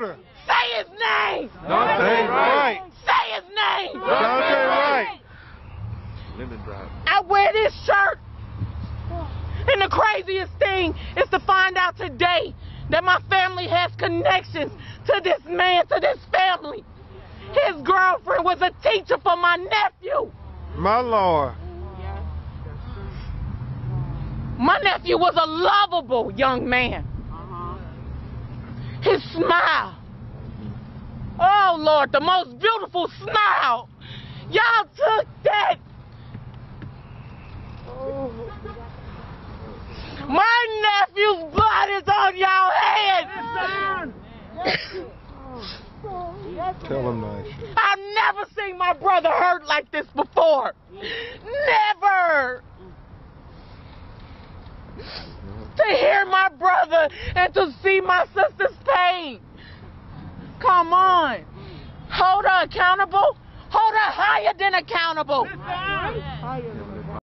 murder. Say his name. Daunte Wright. Say his name. Daunte Wright. Lemon drop. I wear this shirt. And the craziest thing is to find out today that my family has connections to this man, to this family. His girlfriend was a teacher for my nephew. My Lord. My nephew was a lovable young man. His smile. Oh, Lord, the most beautiful smile. Y'all took that. Oh. My nephew's blood is on y'all hands. Tell him nice. I've never seen my brother hurt like this before. Never. To hear my brother and to see my sister's pain. Come on. Hold her accountable. Hold her higher than accountable.